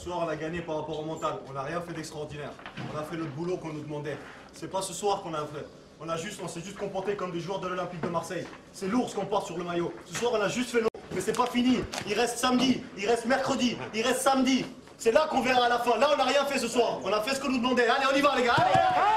Ce soir, on a gagné par rapport au mental. On n'a rien fait d'extraordinaire. On a fait le boulot qu'on nous demandait. C'est pas ce soir qu'on a fait. On a juste, on s'est juste comporté comme des joueurs de l'Olympique de Marseille. C'est lourd ce qu'on porte sur le maillot. Ce soir, on a juste fait l'eau. Mais c'est pas fini. Il reste samedi, il reste mercredi, il reste samedi. C'est là qu'on verra à la fin. Là, on n'a rien fait ce soir. On a fait ce qu'on nous demandait. Allez, on y va, les gars. Allez